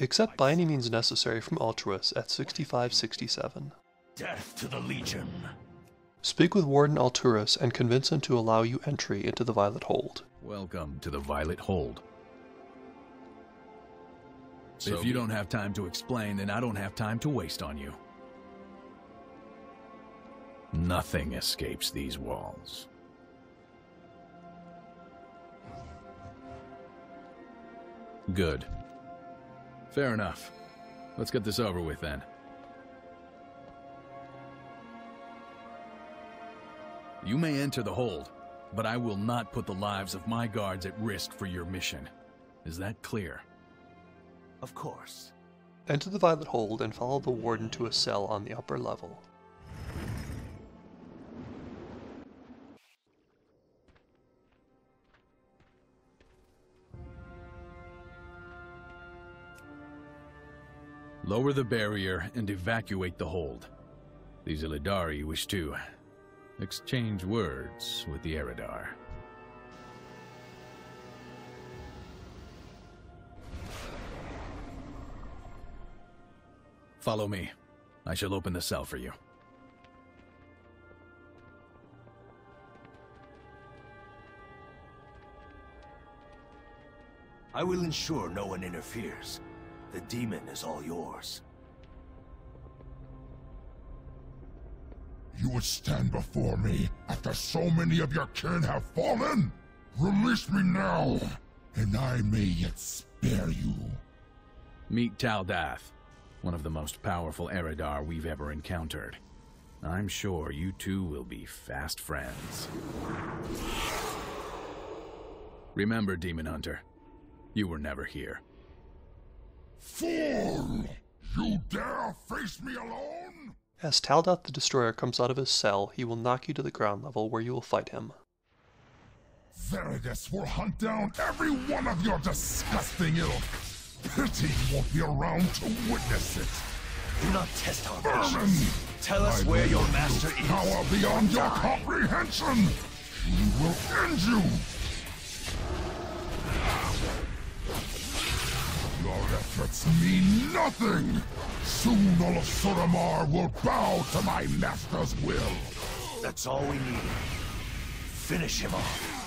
Except by any means necessary from Altruis at 6567. Death to the Legion. Speak with Warden Alturas and convince him to allow you entry into the Violet Hold. Welcome to the Violet Hold. So if you don't have time to explain, then I don't have time to waste on you. Nothing escapes these walls. Good. Fair enough. Let's get this over with then. You may enter the hold, but I will not put the lives of my guards at risk for your mission. Is that clear? Of course. Enter the Violet Hold and follow the Warden to a cell on the upper level. Lower the barrier and evacuate the hold. These Illidari wish to exchange words with the Eridar. Follow me. I shall open the cell for you. I will ensure no one interferes. The demon is all yours. You would stand before me after so many of your kin have fallen? Release me now, and I may yet spare you. Meet Taldath, one of the most powerful Eridar we've ever encountered. I'm sure you two will be fast friends. Remember, Demon Hunter, you were never here. Fool! You dare face me alone? As Taldath the Destroyer comes out of his cell, he will knock you to the ground level where you will fight him. Varedis will hunt down every one of your disgusting ilk. Pity won't be around to witness it. Do not test our Vermin! patience. Tell us I where your use master is. Power beyond your comprehension! He will end you! Your efforts mean nothing! Soon all of Suramar will bow to my master's will! That's all we need. Finish him off.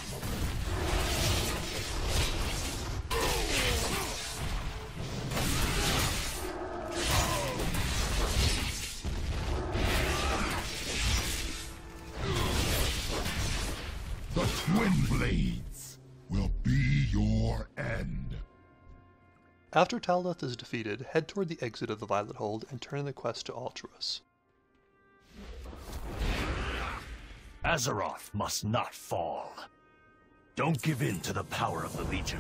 The Twin Blades will be your end. After Taldath is defeated, head toward the exit of the Violet Hold and turn in the quest to Altruis. Azeroth must not fall. Don't give in to the power of the Legion.